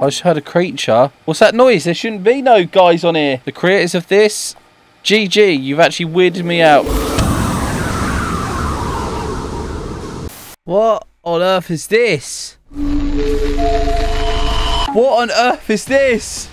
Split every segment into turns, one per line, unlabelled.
I just heard a creature. What's that noise? There shouldn't be no guys on here. The creators of this, GG, you've actually weirded me out. What on earth is this? What on earth is this?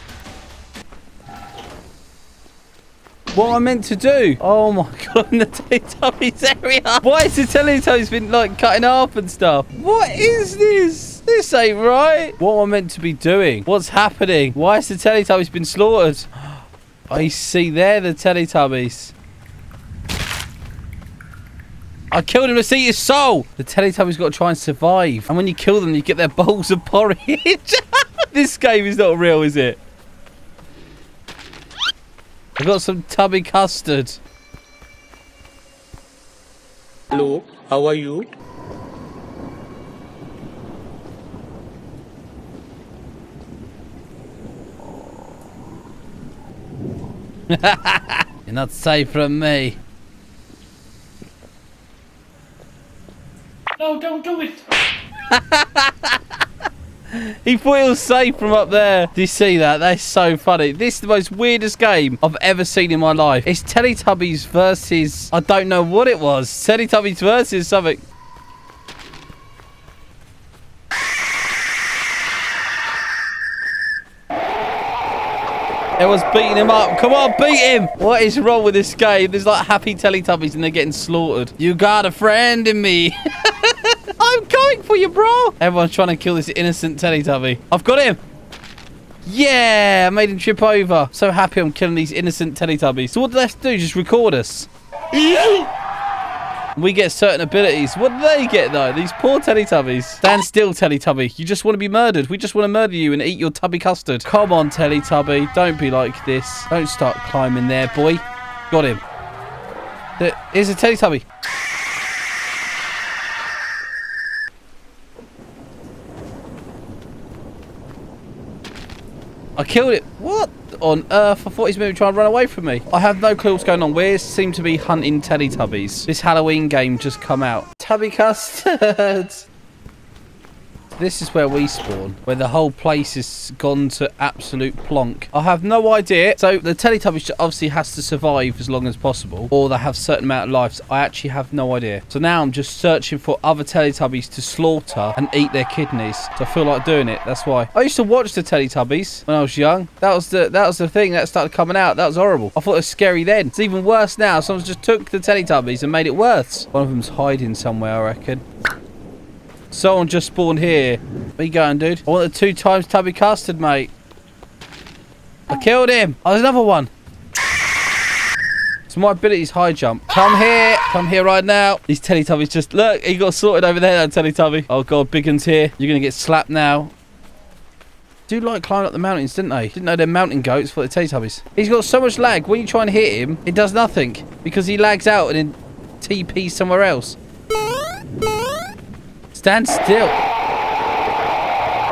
What am I meant to do? Oh my god, in the Teletubbies area. Why is the Teletubbies been like cutting up and stuff? What is this? This ain't right. What am I meant to be doing? What's happening? Why has the Teletubbies been slaughtered? I see there the Teletubbies. I killed him to see his soul. The Teletubbies got to try and survive. And when you kill them, you get their bowls of porridge. this game is not real, is it? I got some tubby custard.
Hello, how are you?
You're not safe from me.
No, don't do it.
He thought he was safe from up there. Do you see that? That's so funny. This is the most weirdest game I've ever seen in my life. It's Teletubbies versus... I don't know what it was. Teletubbies versus something. Was beating him up. Come on, beat him. What is wrong with this game? There's like happy Teletubbies and they're getting slaughtered. You got a friend in me. I'm coming for you, bro. Everyone's trying to kill this innocent Teletubby. I've got him. Yeah, I made him trip over. So happy I'm killing these innocent Teletubbies. So what do they have to do? Just record us. We get certain abilities. What do they get, though? These poor Teletubbies. Stand still, Teletubby. You just want to be murdered. We just want to murder you and eat your tubby custard. Come on, Teletubby. Don't be like this. Don't start climbing there, boy. Got him. There- Here's a Teletubby. I killed it. What on earth? I thought he's trying to run away from me. I have no clue what's going on. We seem to be hunting Teletubbies. This Halloween game just come out. Tubby custard. This is where we spawn, where the whole place has gone to absolute plonk. I have no idea. So the Teletubbies obviously has to survive as long as possible, or they have a certain amount of lives. I actually have no idea. So now I'm just searching for other Teletubbies to slaughter and eat their kidneys. So I feel like doing it. That's why. I used to watch the Teletubbies when I was young. That was the that was the thing that started coming out. That was horrible. I thought it was scary then. It's even worse now. Someone's just took the Teletubbies and made it worse. One of them's hiding somewhere, I reckon. Someone just spawned here. Where you going, dude? I want the two times tubby custard, mate. I oh. killed him. Oh, there's another one. So my ability is high jump. Come here. Come here right now. These Teletubbies just... Look, he got sorted over there, that Teletubby. Oh, God, big one's here. You're going to get slapped now. Do like climbing up the mountains, didn't they? Didn't know they're mountain goats for the Teletubbies. He's got so much lag. When you try and hit him, it does nothing. Because he lags out and then TP somewhere else. Stand still.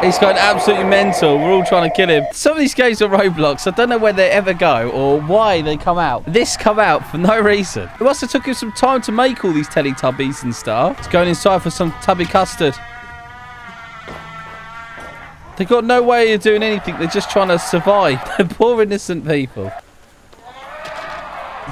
He's going absolutely mental. We're all trying to kill him. Some of these games are Roblox. I don't know where they ever go or why they come out. This come out for no reason. It must have took him some time to make all these Teletubbies and stuff. It's going inside for some tubby custard. They've got no way of doing anything. They're just trying to survive. They're poor innocent people.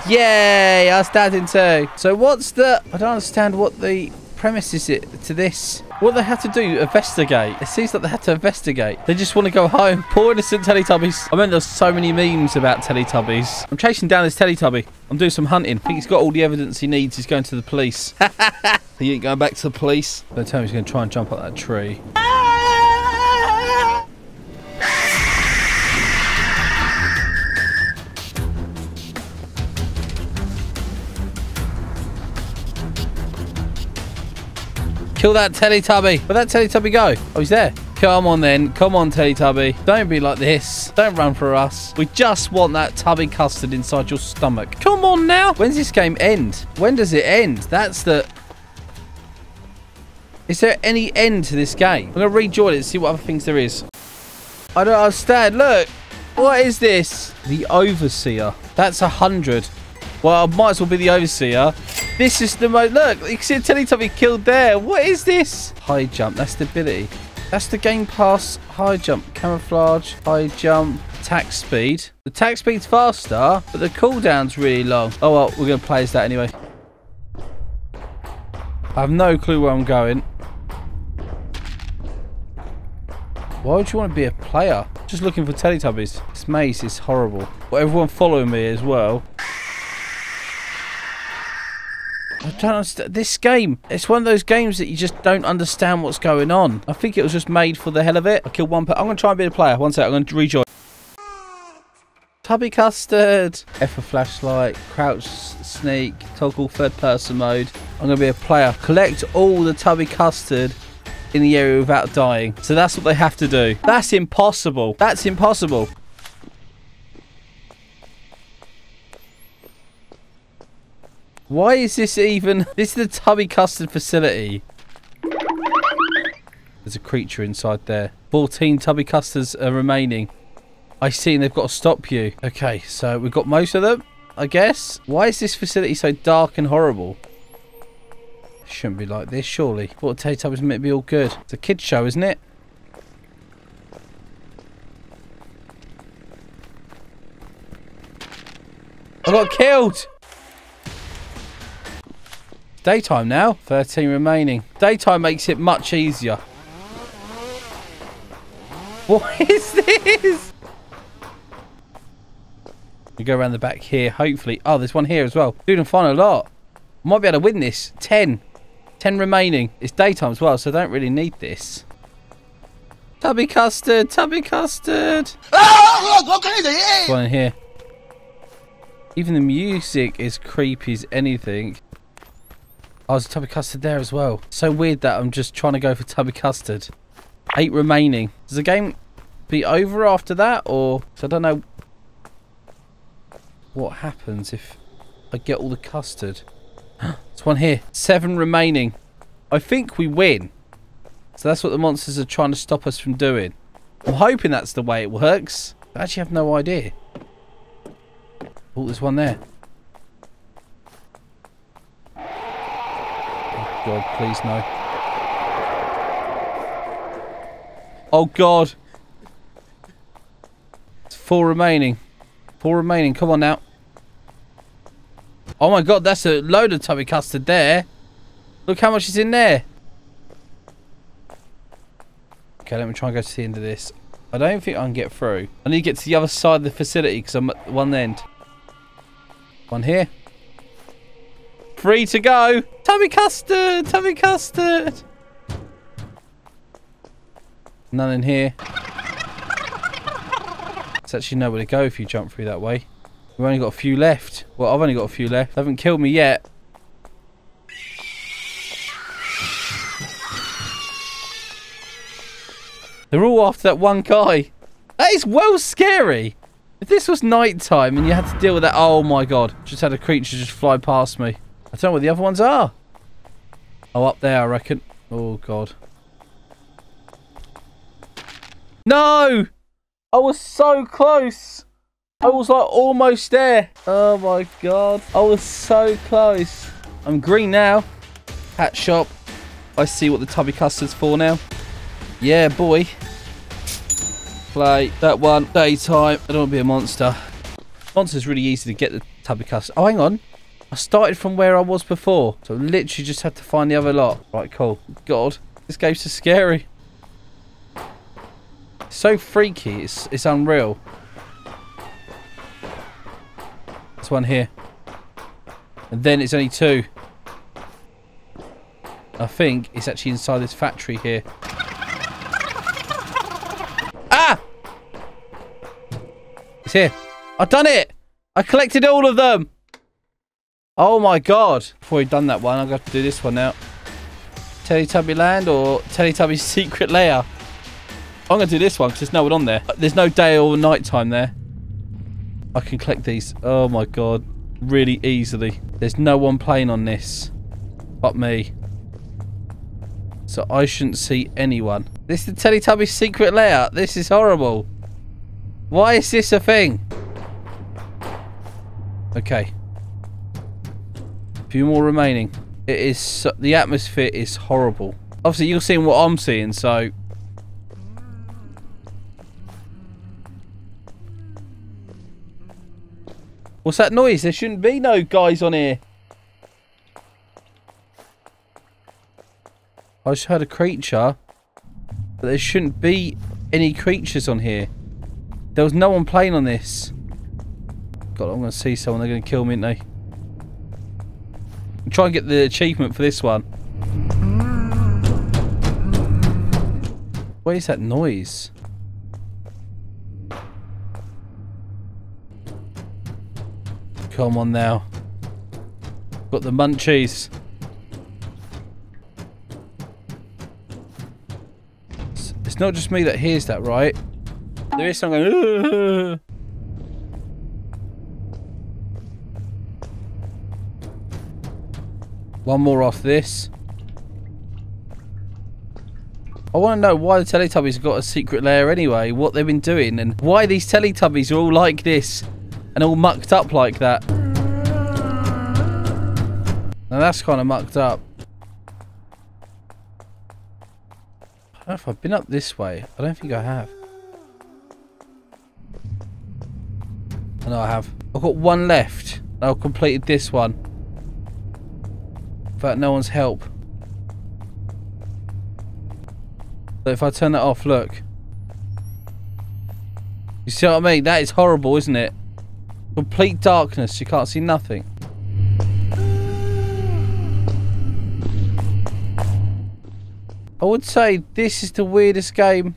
Yay, I stand in two. So what's the... I don't understand what the premise is it to this. What they had to do, investigate. It seems like they had to investigate. They just want to go home. Poor innocent Teletubbies. I mean, there's so many memes about Teletubbies. I'm chasing down this Teletubby. I'm doing some hunting. I think he's got all the evidence he needs. He's going to the police. he ain't going back to the police. Don't tell me he's going to try and jump up that tree. Kill that Teletubby. Where'd that Teletubby go? Oh, he's there. Come on then. Come on, Teletubby. Don't be like this. Don't run for us. We just want that tubby custard inside your stomach. Come on now. When's this game end? When does it end? That's the... Is there any end to this game? I'm going to rejoin it and see what other things there is. I don't understand. Look. What is this? The Overseer. That's a hundred. Well, I might as well be the Overseer. This is the most... Look, you can see a Teletubby killed there. What is this? High jump. That's the ability. That's the Game Pass high jump, camouflage, high jump, attack speed. The attack speed's faster, but the cooldown's really long. Oh well, we're going to play as that anyway. I have no clue where I'm going. Why would you want to be a player? Just looking for Teletubbies. This maze is horrible. Well, everyone following me as well. I don't understand. This game, it's one of those games that you just don't understand what's going on. I think it was just made for the hell of it. I killed one per I'm going to try and be a player. One sec, I'm going to rejoin. Tubby Custard. F for flashlight, crouch, sneak, toggle third person mode. I'm going to be a player. Collect all the Tubby Custard in the area without dying. So that's what they have to do. That's impossible. That's impossible. Why is this even... This is the Tubby Custard facility. There's a creature inside there. 14 Tubby Custards are remaining. I see, and they've got to stop you. Okay, so we've got most of them, I guess. Why is this facility so dark and horrible? Shouldn't be like this, surely. Thought Teletubbies meant to be all good. It's a kid's show, isn't it? I got killed! Daytime now. 13 remaining. Daytime makes it much easier. What is this? We go around the back here, hopefully. Oh, there's one here as well. Dude, I'm finding a lot. Might be able to win this. 10. 10 remaining. It's daytime as well, so I don't really need this. Tubby custard, tubby custard. one in here. Even the music is creepy as anything. Oh, there's a tubby custard there as well. So weird that I'm just trying to go for tubby custard. Eight remaining. Does the game be over after that, or... So I don't know what happens if I get all the custard. There's one here. Seven remaining. I think we win. So that's what the monsters are trying to stop us from doing. I'm hoping that's the way it works. I actually have no idea. Oh, there's one there. God, please no. Oh, God. It's four remaining. Four remaining. Come on now. Oh, my God. That's a load of tubby custard there. Look how much is in there. Okay, let me try and go to the end of this. I don't think I can get through. I need to get to the other side of the facility because I'm at one end. One here. Free to go. Tummy custard. Tummy custard. None in here. There's actually nowhere to go if you jump through that way. We've only got a few left. Well, I've only got a few left. They haven't killed me yet. They're all after that one guy. That is well scary. If this was night time and you had to deal with that... Oh, my God. Just had a creature just fly past me. I don't know where the other ones are. Oh, up there, I reckon. Oh, God. No! I was so close. I was like almost there. Oh, my God. I was so close. I'm green now. Hat shop. I see what the tubby custard's for now. Yeah, boy. Play that one. Daytime. I don't want to be a monster. Monster's really easy to get the tubby custard. Oh, hang on. I started from where I was before. So literally just had to find the other lot. Right, cool. God, this game's so scary. So freaky. It's, it's unreal. There's one here. And then it's only two. I think it's actually inside this factory here. Ah! It's here. I've done it. I collected all of them. Oh my god. Before we've done that one, I've got to do this one now. Teletubby Land or Teletubby's Secret Lair? I'm going to do this one because there's no one on there. There's no day or night time there. I can collect these. Oh my god. Really easily. There's no one playing on this. But me. So I shouldn't see anyone. This is the Teletubby's Secret Lair. This is horrible. Why is this a thing? Okay few more remaining. It is so, the atmosphere is horrible. Obviously, you're seeing what I'm seeing, so What's that noise? There shouldn't be no guys on here. I just heard a creature. But there shouldn't be any creatures on here. There was no one playing on this. God, I'm going to see someone. They're going to kill me, aren't they? Try and get the achievement for this one. What is that noise? Come on now. Got the munchies. It's- not just me that hears that, right? There is someone going, One more off this. I want to know why the Teletubbies got a secret lair anyway, what they've been doing, and why these Teletubbies are all like this and all mucked up like that. Now that's kind of mucked up. I don't know if I've been up this way. I don't think I have. I know I have. I've got one left. I've completed this one. Without no one's help. But if I turn that off, look. You see what I mean? That is horrible, isn't it? Complete darkness. You can't see nothing. I would say this is the weirdest game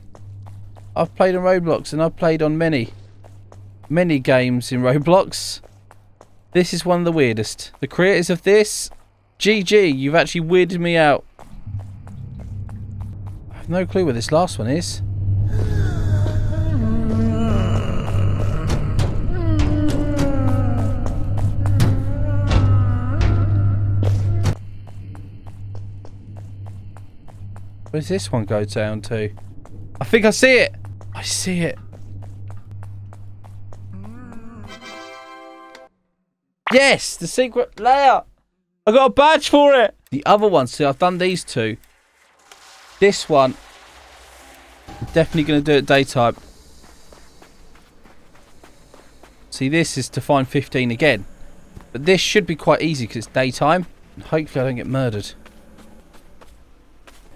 I've played on Roblox, and I've played on many, many games in Roblox. This is one of the weirdest. The creators of this, GG, you've actually weirded me out. I have no clue where this last one is. Where's this one go down to? I think I see it. I see it. Yes, the secret layer. I got a badge for it. The other one, see, I've done these two. This one, definitely going to do it daytime. See, this is to find 15 again. But this should be quite easy because it's daytime. And hopefully I don't get murdered.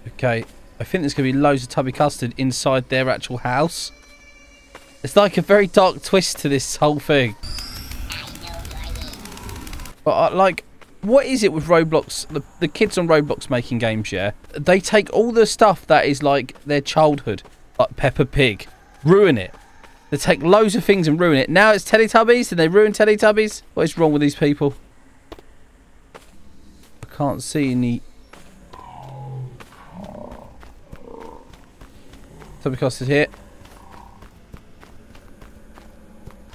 Okay, I think there's going to be loads of tubby custard inside their actual house. It's like a very dark twist to this whole thing. But uh, like, what is it with Roblox? The, the kids on Roblox making games, yeah, they take all the stuff that is like their childhood, like Peppa Pig, ruin it. They take loads of things and ruin it. Now it's Teletubbies, and they ruin Teletubbies. What is wrong with these people? I can't see any Tubby Custard here.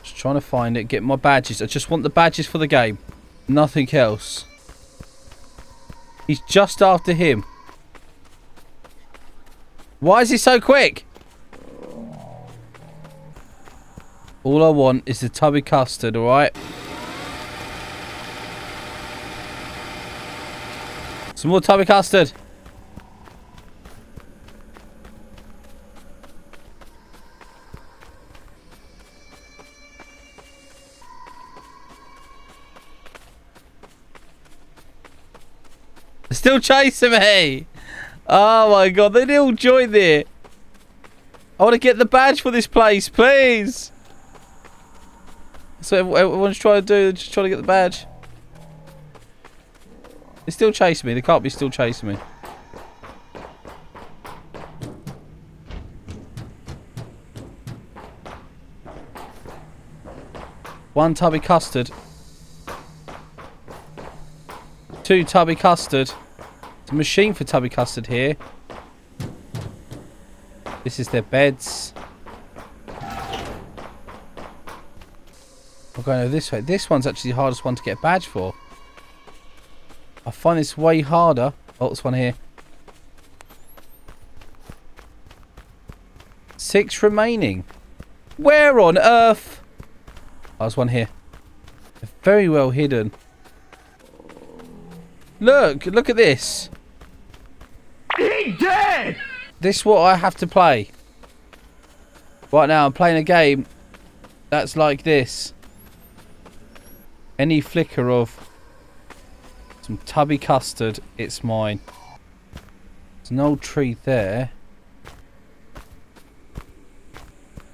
Just trying to find it, get my badges. I just want the badges for the game. Nothing else. He's just after him. Why is he so quick? All I want is the tubby custard, alright? Some more tubby custard. Still chasing me. Oh my god, they all joined it. I want to get the badge for this place, please. So everyone's trying to do, just trying to get the badge. They're still chasing me. They can't be still chasing me. One tubby custard. Two tubby custard. It's a machine for tubby custard here. This is their beds. I'm going this way. This one's actually the hardest one to get a badge for. I find this way harder. Oh, this one here. Six remaining. Where on earth? Oh, there's one here. They're very well hidden. Look, look at this. This is what I have to play. Right now, I'm playing a game that's like this. any flicker of some tubby custard, it's mine. There's an old tree there.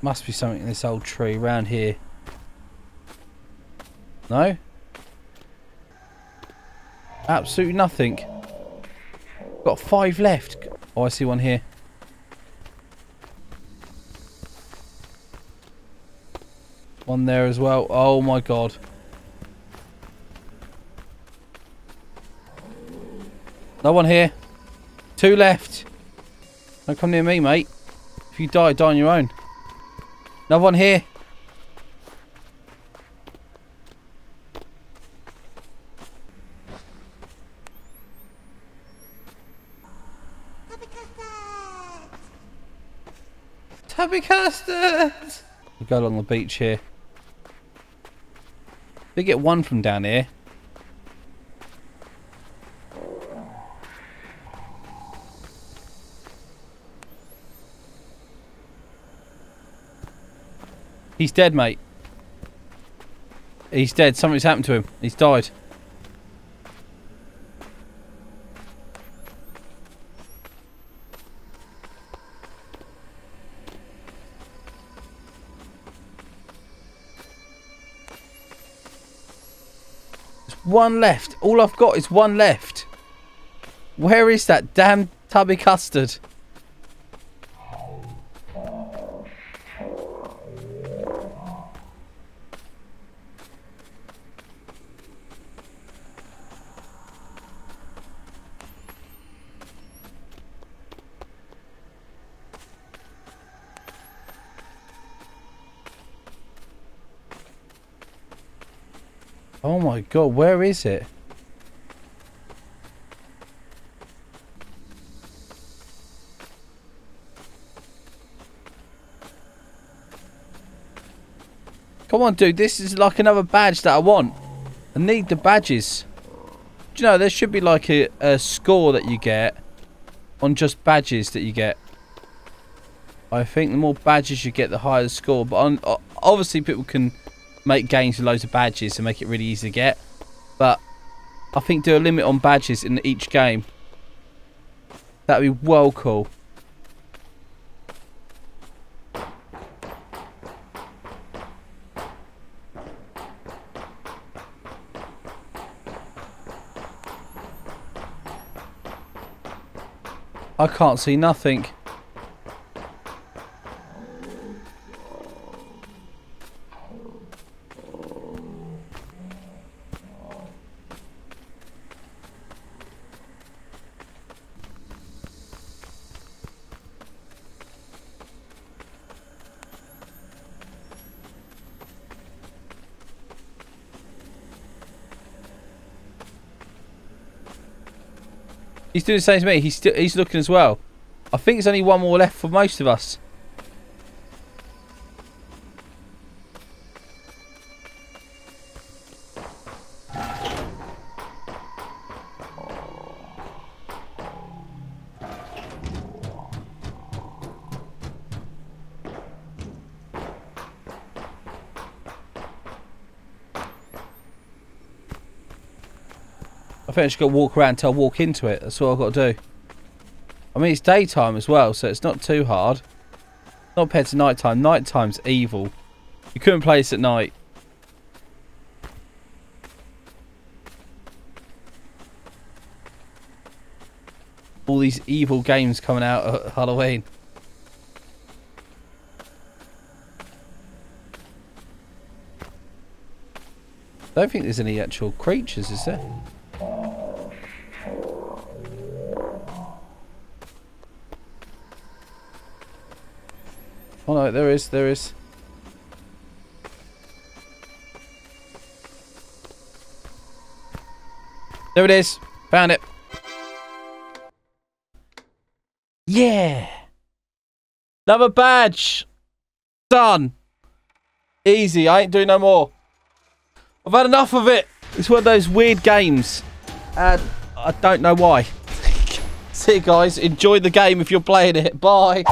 Must be something in this old tree around here. No? Absolutely nothing. Got five left. Oh, I see one here. One there as well. Oh my god. No one here. Two left. Don't come near me, mate. If you die, die on your own. No one here. Tubby custard! We'll go along the beach here. We get one from down here. He's dead, mate. He's dead. Something's happened to him. He's died. One left. All I've got is one left. Where is that damn tubby custard? God, where is it? Come on, dude. This is like another badge that I want. I need the badges. Do you know, there should be like a, a score that you get on just badges that you get. I think the more badges you get, the higher the score. But obviously people can make games with loads of badges and make it really easy to get. But I think do a limit on badges in each game. That'd be well cool. I can't see nothing. He's doing the same as me. He's still he's looking as well. I think there's only one more left for most of us. Think just got to walk around until I walk into it. That's what I've got to do. I mean, it's daytime as well, so it's not too hard. Not compared to nighttime. Nighttime's evil. You couldn't play this at night. All these evil games coming out at Halloween. I don't think there's any actual creatures, is there? Oh no, there is, there is. There it is. Found it. Yeah. Another badge. Done. Easy. I ain't doing no more. I've had enough of it. It's one of those weird games. And I don't know why. See you guys. Enjoy the game if you're playing it. Bye.